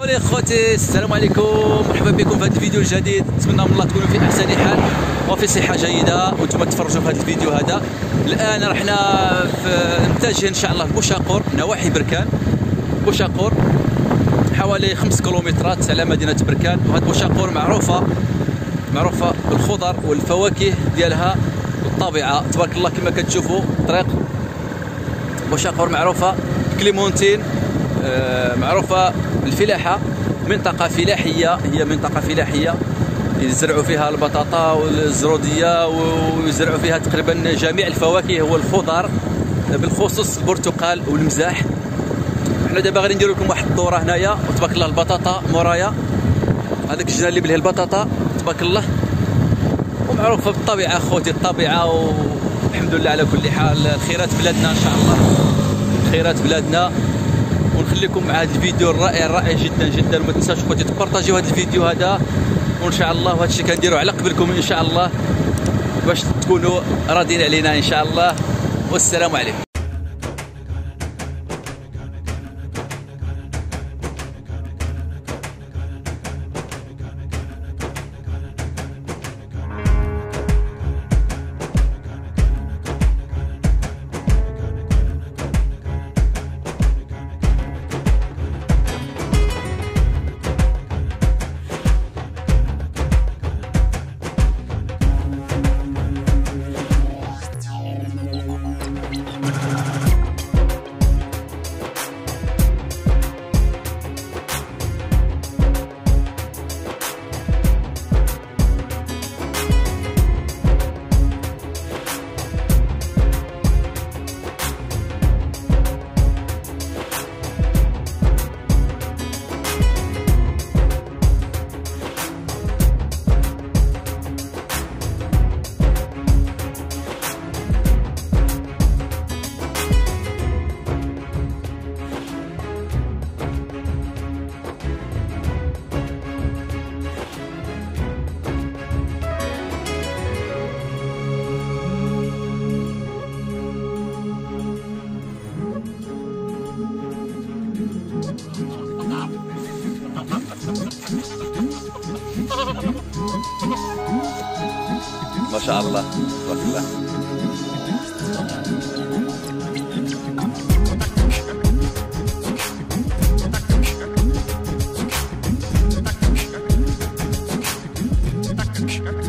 ولي اخوتي السلام عليكم. مرحبا بكم في هذا الفيديو الجديد. نتمنى من الله تكونوا في أحسن حال وفي صحة جيدة. وأنتم تفرجوا في هذا الفيديو هذا. الآن رحنا نتجه إن شاء الله لبوشاقور نواحي بركان. بوشاقور حوالي خمس كيلومترات على مدينة بركان. وهذه بوشاقور معروفه معروفة بالخضر والفواكه ديالها الطبيعة. تبارك الله كما كتشوفوا الطريق بوشاقور معروفة. كليمونتين آه، معروفة بالفلاحه منطقة فلاحية هي منطقة فلاحية يزرعوا فيها البطاطا والزرودية ويزرعوا فيها تقريبا جميع الفواكه والخضر بالخصوص البرتقال والمزاح. حنا دابا غادي نديرو لكم واحد الدورة هنايا وتبارك الله البطاطا مورايا. هذاك الجنه اللي بليه البطاطا تبارك الله. ومعروفه بالطبيعة خوتي الطبيعة والحمد لله على كل حال. خيرات بلادنا إن شاء الله. خيرات بلادنا. ونخليكم مع هذا الفيديو الرائع الرائع جدا جدا. وما تنساوش خوتي تبارطاجيو هذا الفيديو هذا وإن شاء الله وهذا الشيء كنديرو على قبلكم إن شاء الله باش تكونوا راضيين علينا إن شاء الله. والسلام عليكم. ما شاء الله تبارك الله Thank